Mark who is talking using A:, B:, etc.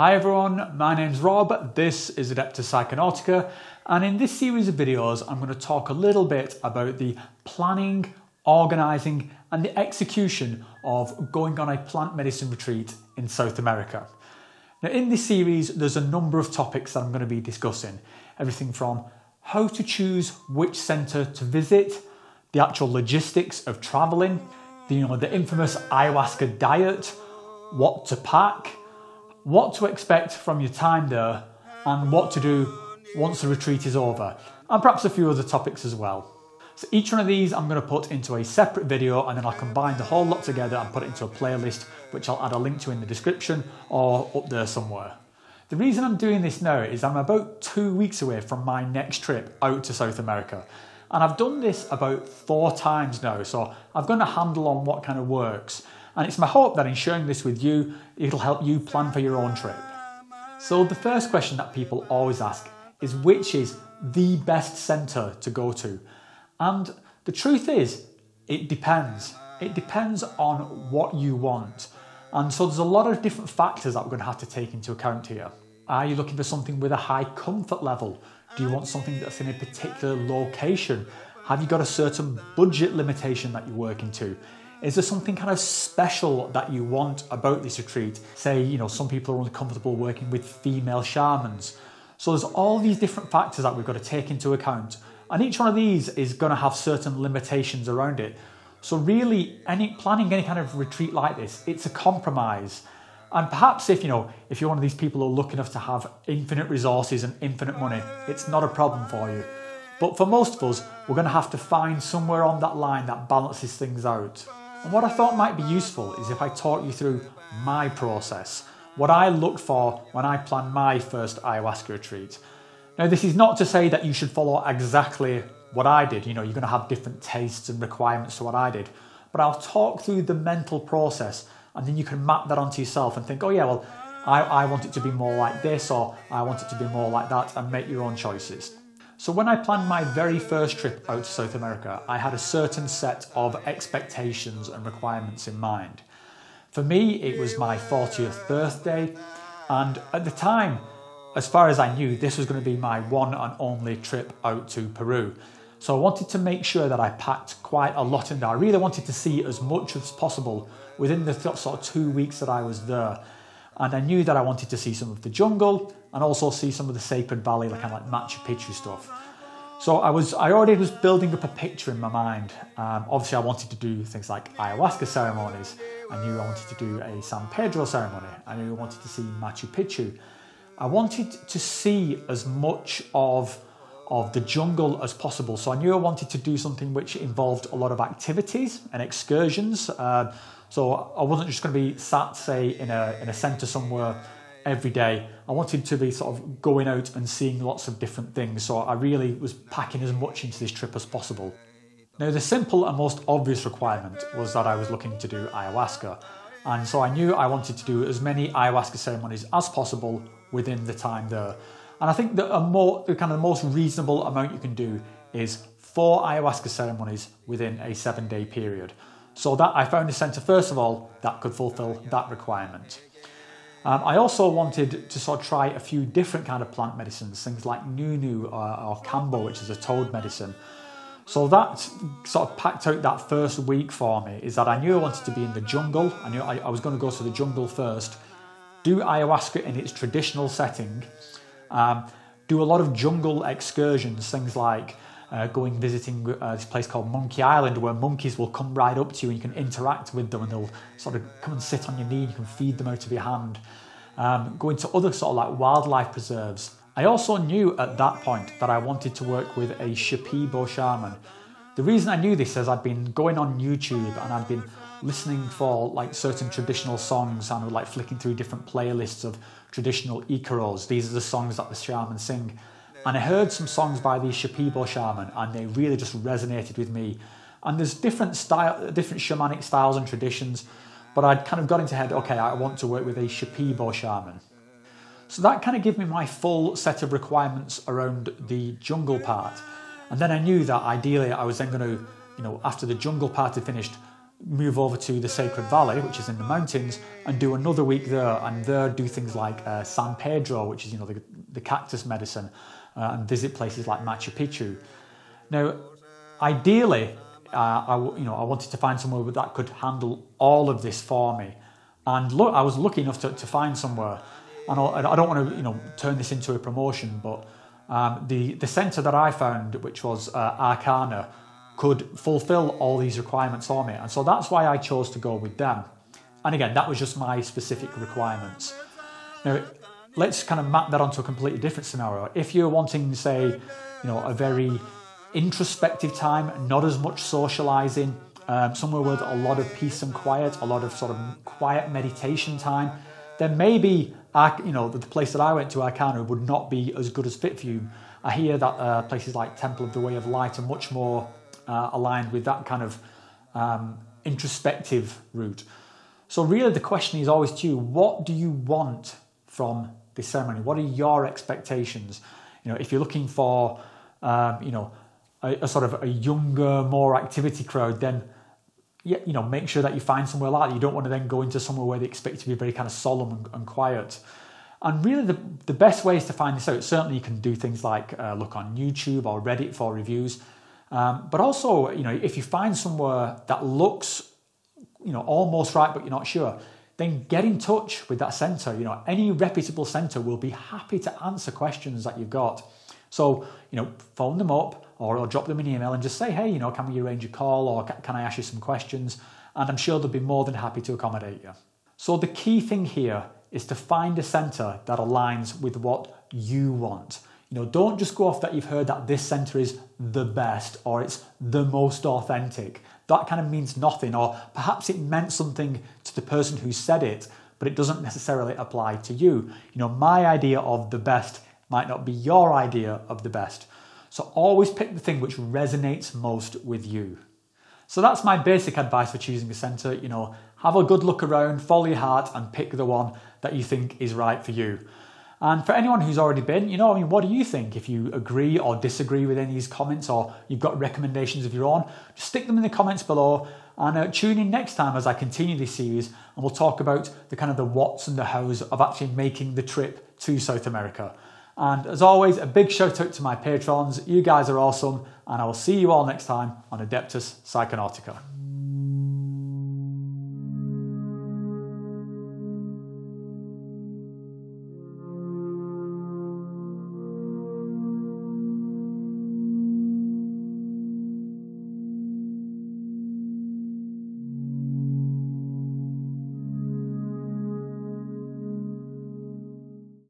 A: Hi everyone, my name's Rob, this is Adeptus Psychonautica, and in this series of videos I'm going to talk a little bit about the planning, organising and the execution of going on a plant medicine retreat in South America. Now in this series there's a number of topics that I'm going to be discussing, everything from how to choose which centre to visit, the actual logistics of travelling, the, you know, the infamous ayahuasca diet, what to pack, what to expect from your time there, and what to do once the retreat is over, and perhaps a few other topics as well. So each one of these I'm going to put into a separate video and then I'll combine the whole lot together and put it into a playlist which I'll add a link to in the description or up there somewhere. The reason I'm doing this now is I'm about two weeks away from my next trip out to South America. And I've done this about four times now, so I've got a handle on what kind of works. And it's my hope that in sharing this with you, it'll help you plan for your own trip. So, the first question that people always ask is which is the best centre to go to? And the truth is, it depends. It depends on what you want. And so, there's a lot of different factors that we're going to have to take into account here. Are you looking for something with a high comfort level? Do you want something that's in a particular location? Have you got a certain budget limitation that you're working to? Is there something kind of special that you want about this retreat? Say, you know, some people are only comfortable working with female shamans. So there's all these different factors that we've got to take into account. And each one of these is going to have certain limitations around it. So really, any planning any kind of retreat like this, it's a compromise. And perhaps if you know, if you're one of these people who are lucky enough to have infinite resources and infinite money, it's not a problem for you. But for most of us, we're going to have to find somewhere on that line that balances things out. And what I thought might be useful is if I talk you through my process, what I look for when I plan my first ayahuasca retreat. Now, this is not to say that you should follow exactly what I did. You know, you're going to have different tastes and requirements to what I did. But I'll talk through the mental process and then you can map that onto yourself and think, oh yeah, well, I, I want it to be more like this or I want it to be more like that and make your own choices. So when I planned my very first trip out to South America, I had a certain set of expectations and requirements in mind. For me, it was my 40th birthday, and at the time, as far as I knew, this was going to be my one and only trip out to Peru. So I wanted to make sure that I packed quite a lot in there. I really wanted to see as much as possible within the sort of two weeks that I was there. And I knew that I wanted to see some of the jungle and also see some of the sacred valley, like kind of like Machu Picchu stuff. So I was, I already was building up a picture in my mind. Um, obviously, I wanted to do things like ayahuasca ceremonies. I knew I wanted to do a San Pedro ceremony. I knew I wanted to see Machu Picchu. I wanted to see as much of of the jungle as possible. So I knew I wanted to do something which involved a lot of activities and excursions. Uh, so I wasn't just going to be sat, say, in a, in a centre somewhere every day. I wanted to be sort of going out and seeing lots of different things. So I really was packing as much into this trip as possible. Now, the simple and most obvious requirement was that I was looking to do ayahuasca. And so I knew I wanted to do as many ayahuasca ceremonies as possible within the time there. And I think that a more, the kind of most reasonable amount you can do is four ayahuasca ceremonies within a seven day period. So that I found a centre, first of all, that could fulfill that requirement. Um, I also wanted to sort of try a few different kind of plant medicines, things like Nunu or, or Kambo, which is a toad medicine. So that sort of packed out that first week for me is that I knew I wanted to be in the jungle. I knew I, I was going to go to the jungle first, do ayahuasca in its traditional setting, um, do a lot of jungle excursions, things like uh, going visiting uh, this place called Monkey Island, where monkeys will come right up to you and you can interact with them, and they'll sort of come and sit on your knee. And you can feed them out of your hand. Um, going to other sort of like wildlife preserves. I also knew at that point that I wanted to work with a Shipibo shaman. The reason I knew this is I'd been going on YouTube and I'd been listening for like certain traditional songs and like flicking through different playlists of traditional Icaros. These are the songs that the shamans sing. And I heard some songs by the Shipibo shaman and they really just resonated with me. And there's different style, different shamanic styles and traditions, but I'd kind of got into head, okay, I want to work with a Shipibo shaman. So that kind of gave me my full set of requirements around the jungle part. And then I knew that ideally I was then going to, you know, after the jungle part had finished, move over to the Sacred Valley, which is in the mountains, and do another week there, and there do things like uh, San Pedro, which is you know the, the cactus medicine, uh, and visit places like Machu Picchu. Now, ideally, uh, I you know I wanted to find somewhere that could handle all of this for me, and look, I was lucky enough to, to find somewhere, and I, don't want to you know turn this into a promotion, but um, the the centre that I found, which was uh, Arkana could fulfill all these requirements for me. And so that's why I chose to go with them. And again, that was just my specific requirements. Now, let's kind of map that onto a completely different scenario. If you're wanting, say, you know, a very introspective time, not as much socializing, um, somewhere with a lot of peace and quiet, a lot of sort of quiet meditation time, then maybe, I, you know, the place that I went to, Arkana, would not be as good as fit for you. I hear that uh, places like Temple of the Way of Light are much more uh, aligned with that kind of um, introspective route. So, really, the question is always to you what do you want from this ceremony? What are your expectations? You know, if you're looking for, um, you know, a, a, sort of a younger, more activity crowd, then yeah, you know, make sure that you find somewhere like that. You don't want to then go into somewhere where they expect to be very kind of solemn and, and quiet. And really, the, the best ways to find this out, certainly you can do things like uh, look on YouTube or Reddit for reviews. Um, but also, you know, if you find somewhere that looks, you know, almost right, but you're not sure, then get in touch with that centre. You know, any reputable centre will be happy to answer questions that you've got. So, you know, phone them up or, or drop them an email and just say, hey, you know, can we arrange a call or can I ask you some questions? And I'm sure they'll be more than happy to accommodate you. So the key thing here is to find a centre that aligns with what you want. You know, don't just go off that you've heard that this center is the best or it's the most authentic. That kind of means nothing, or perhaps it meant something to the person who said it, but it doesn't necessarily apply to you. You know, my idea of the best might not be your idea of the best. So always pick the thing which resonates most with you. So that's my basic advice for choosing a center. You know, have a good look around, follow your heart, and pick the one that you think is right for you. And for anyone who's already been, you know, I mean, what do you think? If you agree or disagree with any of these comments or you've got recommendations of your own, just stick them in the comments below and uh, tune in next time as I continue this series and we'll talk about the kind of the whats and the hows of actually making the trip to South America. And as always, a big shout out to my patrons. You guys are awesome, and I will see you all next time on Adeptus Psychonautica.